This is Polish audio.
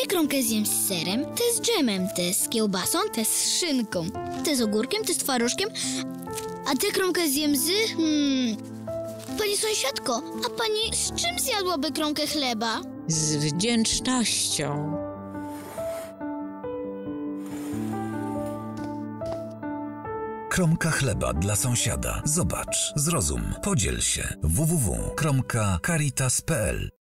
tę kromkę zjem z serem, tę z dżemem, tę z kiełbasą, tę z szynką, tę z ogórkiem, tę z twarożkiem, a tę kromkę zjem z... Hmm, pani sąsiadko, a pani z czym zjadłaby kromkę chleba? Z wdzięcznością. Kromka chleba dla sąsiada. Zobacz, zrozum, podziel się. www.caritas.pl